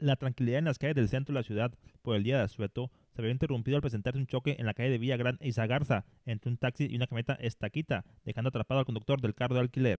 La tranquilidad en las calles del centro de la ciudad por el día de asueto se había interrumpido al presentarse un choque en la calle de Villa Gran e Izagarza entre un taxi y una camioneta estaquita, dejando atrapado al conductor del carro de alquiler.